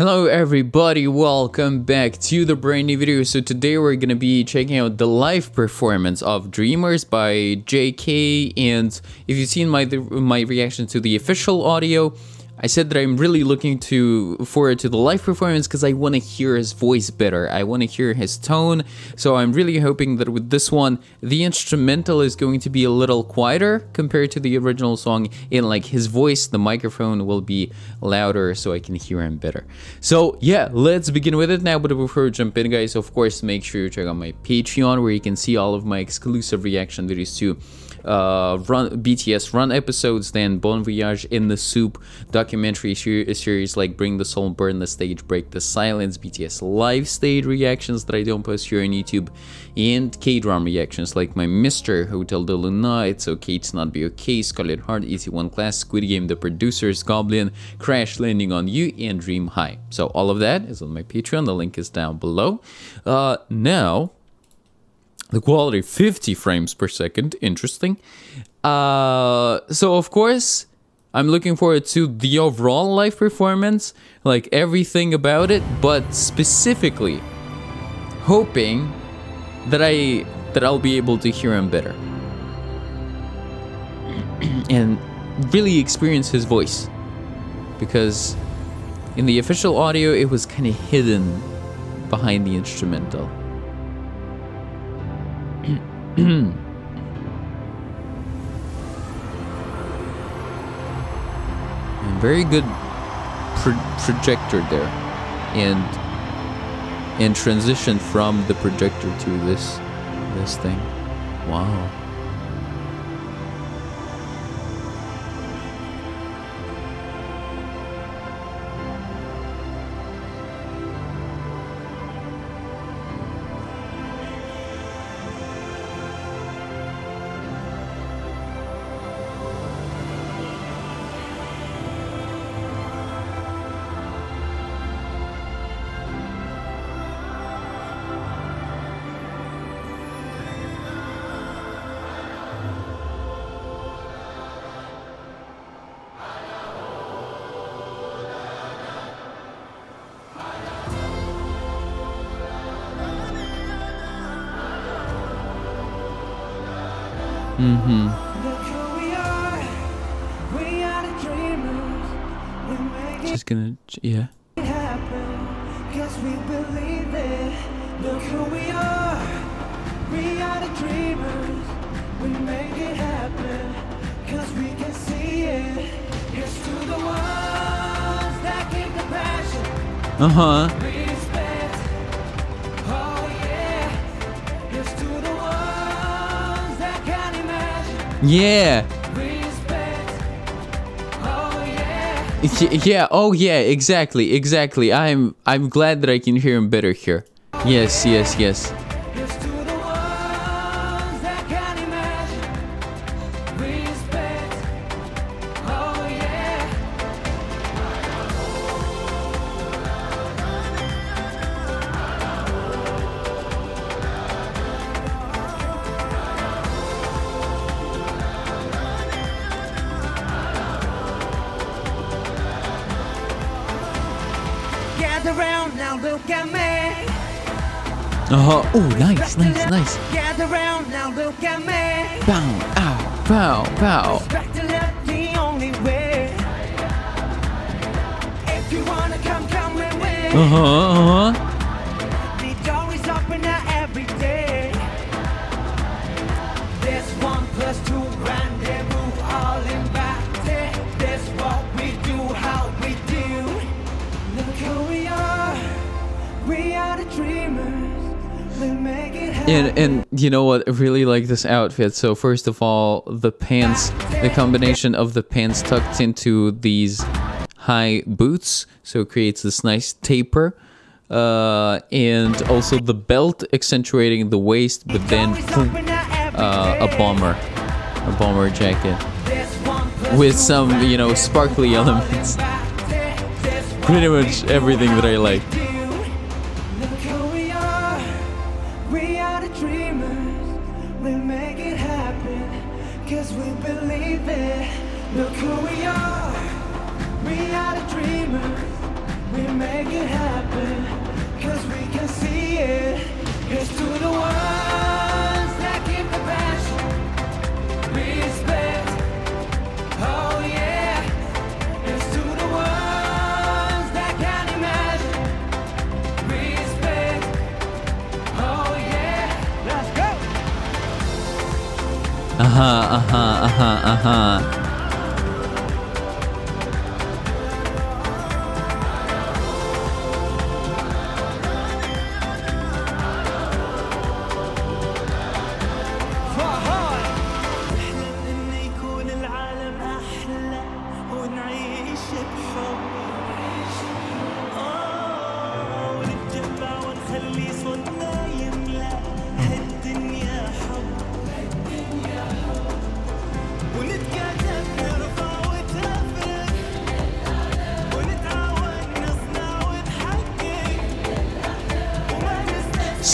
Hello everybody, welcome back to the brand new video. So today we're gonna be checking out the live performance of Dreamers by JK and if you've seen my my reaction to the official audio, I said that I'm really looking to forward to the live performance because I want to hear his voice better. I want to hear his tone. So I'm really hoping that with this one, the instrumental is going to be a little quieter compared to the original song. In like his voice, the microphone will be louder so I can hear him better. So yeah, let's begin with it now. But before we jump in, guys, of course, make sure you check out my Patreon where you can see all of my exclusive reaction videos to uh, run BTS run episodes, then Bon Voyage In the SOOP documentary series like Bring the Soul, Burn the Stage, Break the Silence, BTS live stage reactions that I don't post here on YouTube, and K-drama reactions like my Mr. Hotel del Luna, It's Okay to Not Be Okay, Scarlet Heart, Itaewon Class, Squid Game, The Producers, Goblin, Crash Landing on You, and Dream High. So all of that is on my Patreon. The link is down below. Uh, now the quality 50 frames per second interesting uh so of course i'm looking forward to the overall live performance like everything about it but specifically hoping that i that i'll be able to hear him better. And really experience his voice. Because in the official audio it was kind of hidden behind the instrumental very good pro projector there. And and transition from the projector to this this thing. Wow that keep the passion. Uh huh. Yeah. Yeah, oh yeah, exactly, exactly. I'm I'm glad that I can hear him better here. Yes, yes, yes. Now, look at me. Uh huh. Oh, nice, nice, nice. Gather round now, look at me. Bow, ow, bow, bow. Respect the only way. If you wanna come, come with me. Uh huh, uh huh. And and you know what? I really like this outfit. So first of all, the pants, the combination of the pants tucked into these high boots, so it creates this nice taper. Uh, and also the belt accentuating the waist, but then uh, a bomber, a bomber jacket with some, you know, sparkly elements. Pretty much everything that I like. أها أها أها أها. ونعيش بحب. ونتجمع ونخلي صوتنا.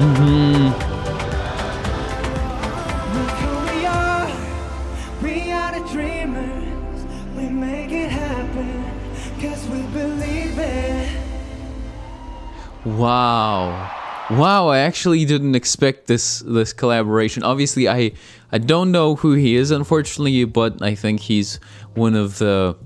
Are. We are the dreamers. We make it happen. Cause we believe it. Wow. Wow, I actually didn't expect this this collaboration. Obviously, I I don't know who he is unfortunately, but I think he's one of the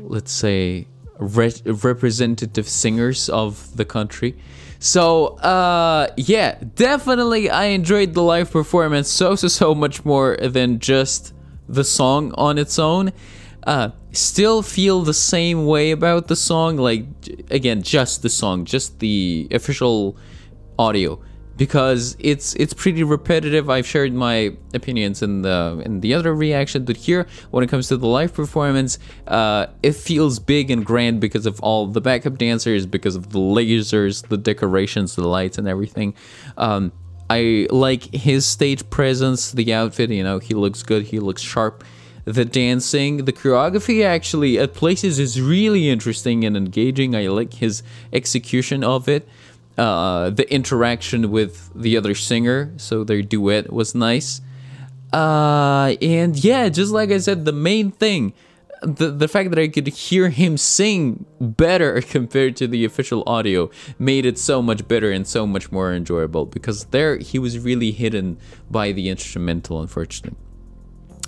let's say re- representative singers of the country. So, uh yeah, definitely I enjoyed the live performance so so so much more than just the song on its own. Uh still feel the same way about the song like again just the song, just the official audio because it's it's pretty repetitive. I've shared my opinions in the in the other reaction, but here when it comes to the live performance, uh, it feels big and grand because of all the backup dancers, because of the lasers, the decorations, the lights, and everything. Um, I like his stage presence, the outfit. You know, he looks good. He looks sharp. The dancing, the choreography actually at places is really interesting and engaging. I like his execution of it uh, the interaction with the other singer, so their duet was nice. Uh, and yeah, just like I said, the main thing, the the fact that I could hear him sing better compared to the official audio made it so much better and so much more enjoyable because there he was really hidden by the instrumental, unfortunately.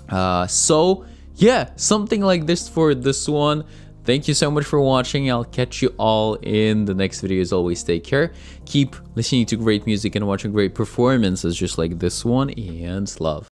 Uh, so yeah, something like this for this one. Thank you so much for watching. I'll catch you all in the next video. As always, take care. Keep listening to great music and watching great performances just like this one. And love.